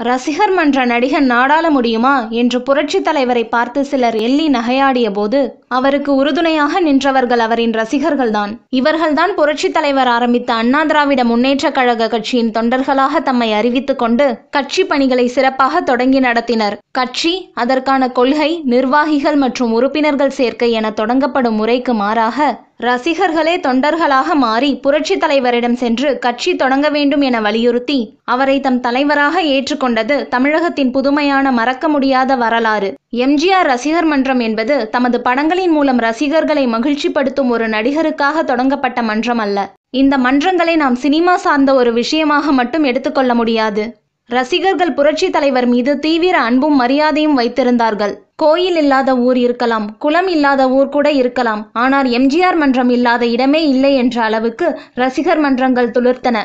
ரசிகர் மன்ற நடிகன் நாடாள முடியுமா? என்று புரட்சித் தலைவரை பார்த்து சிலர் எள்ளி நகையாடிய போது அவருக்கு உறுதுணையாக நின்றவர்கள் அவரின் ரசிகர்கள்தான். இவர்கள்தான் புரட்சித் தலைவர் ஆரம்பித்த அண்ணா திராவிட முன்னேற்றக் கழக கட்சியின் தொண்டர்களாக தம்மை அறிவித்துக் கொண்டு கட்சி பணிகளை சிறப்பாக தொடங்கி நடத்தினர். கட்சி அதற்கான கொள்கை நிர்வாகிகள் மற்றும் உறுப்பினர்கள் சேர்க்கை என தொடங்கப்படும் முறைக்கு மாறாக ரசிகர்களே தொண்டர்களாக மாறி புரட்சி தலைவரிடம் சென்று கட்சி தொடங்க வேண்டும் என வலியுறுத்தி அவரை தம் தலைவராக ஏற்றுக்கொண்டது தமிழகத்தின் புதுமையான மறக்க முடியாத வரலாறு. எம்ஜிஆர் ரசிகர் மன்றம் என்பது தமது படங்களின் மூலம் ரசிகர்களை மகிழ்ச்சிப்படுத்தும் ஒரு நடிகருக்காக தொடங்கப்பட்ட மன்றம் அல்ல. இந்த மன்றங்களை நாம் சினிமா சார்ந்த ஒரு விஷயமாக மட்டும் எடுத்துக்கொள்ள முடியாது. ரசிகர்கள் புரட்சித் தலைவர் மீது தீவிர அன்பும் மரியாதையும் வைத்திருந்தார்கள். கோயில் இல்லாத ஊர் இருக்கலாம் குளம் இல்லாத ஊர் கூட இருக்கலாம் ஆனால் எம்ஜிஆர் மன்றம் இல்லாத இடமே இல்லை என்ற அளவுக்கு ரசிகர் மன்றங்கள் துளிர்த்தன.